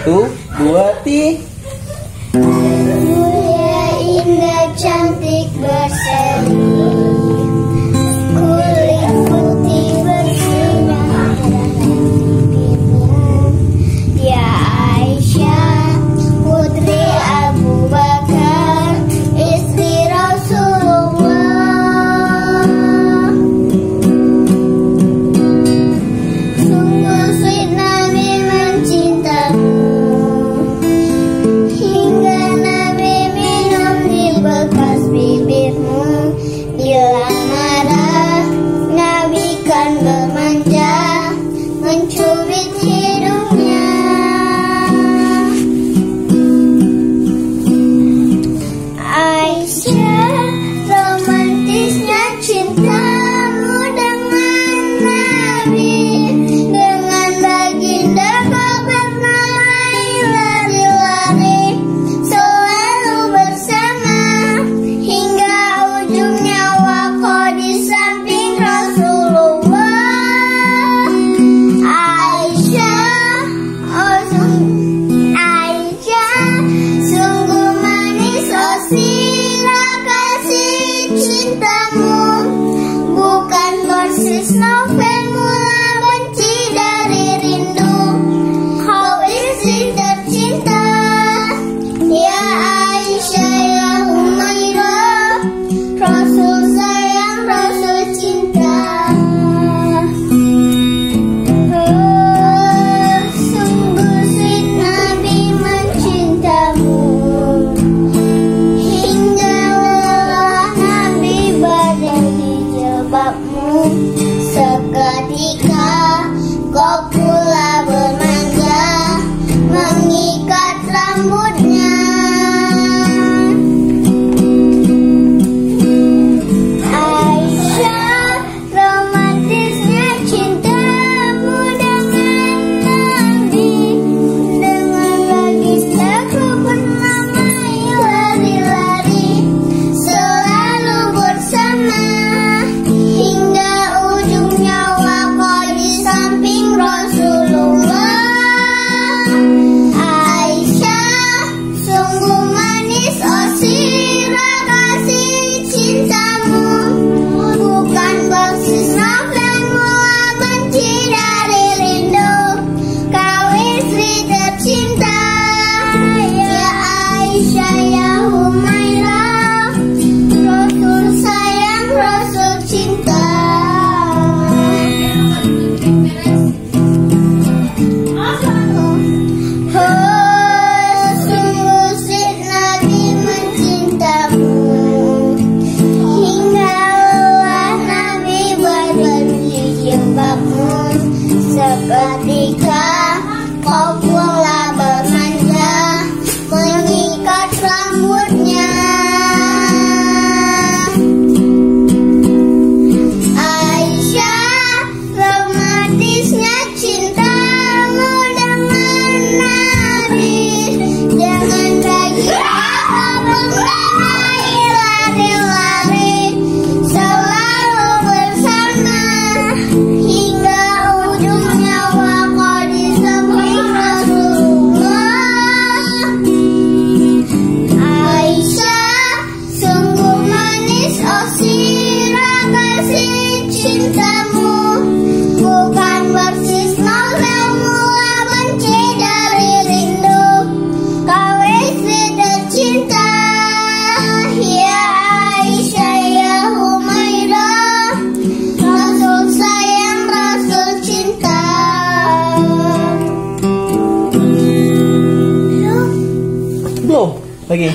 Satu, dua, tiga. mulia indah cantik bersih. will come. snow. But cintamu bukan persis nol yang mula benci rindu. Kau istri tercinta ya Aisyah ya Humaira rasul sayang rasul cinta. Belum lagi.